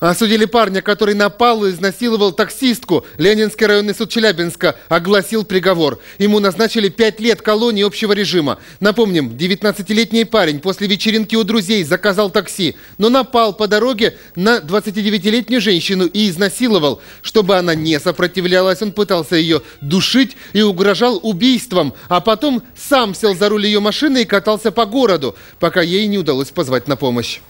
Осудили парня, который напал и изнасиловал таксистку. Ленинский районный суд Челябинска огласил приговор. Ему назначили 5 лет колонии общего режима. Напомним, 19-летний парень после вечеринки у друзей заказал такси, но напал по дороге на 29-летнюю женщину и изнасиловал. Чтобы она не сопротивлялась, он пытался ее душить и угрожал убийством, а потом сам сел за руль ее машины и катался по городу, пока ей не удалось позвать на помощь.